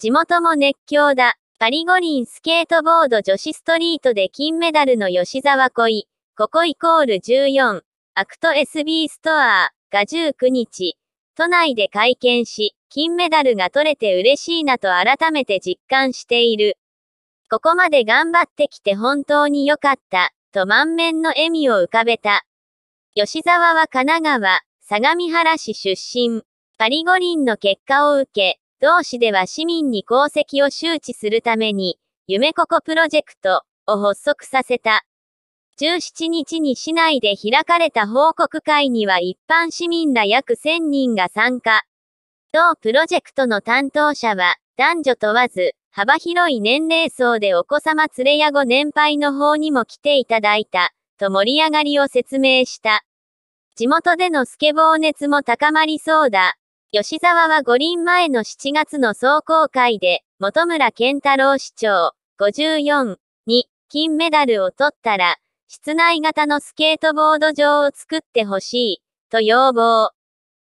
地元も熱狂だ。パリ五輪スケートボード女子ストリートで金メダルの吉沢恋。ここイコール14。アクト SB ストアが19日、都内で会見し、金メダルが取れて嬉しいなと改めて実感している。ここまで頑張ってきて本当に良かった、と満面の笑みを浮かべた。吉沢は神奈川、相模原市出身。パリ五輪の結果を受け、同市では市民に功績を周知するために、夢ココプロジェクトを発足させた。17日に市内で開かれた報告会には一般市民ら約1000人が参加。同プロジェクトの担当者は、男女問わず、幅広い年齢層でお子様連れやご年配の方にも来ていただいた、と盛り上がりを説明した。地元でのスケボー熱も高まりそうだ。吉沢は五輪前の7月の壮行会で、本村健太郎市長、54に金メダルを取ったら、室内型のスケートボード場を作ってほしい、と要望。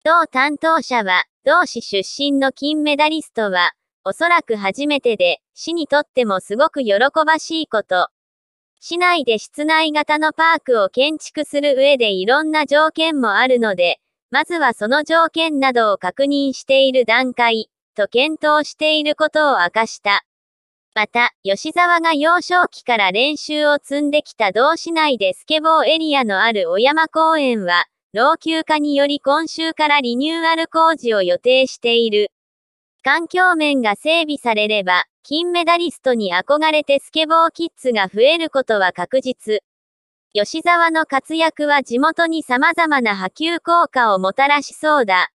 同担当者は、同市出身の金メダリストは、おそらく初めてで、市にとってもすごく喜ばしいこと。市内で室内型のパークを建築する上でいろんな条件もあるので、まずはその条件などを確認している段階、と検討していることを明かした。また、吉沢が幼少期から練習を積んできた同市内でスケボーエリアのある小山公園は、老朽化により今週からリニューアル工事を予定している。環境面が整備されれば、金メダリストに憧れてスケボーキッズが増えることは確実。吉沢の活躍は地元に様々な波及効果をもたらしそうだ。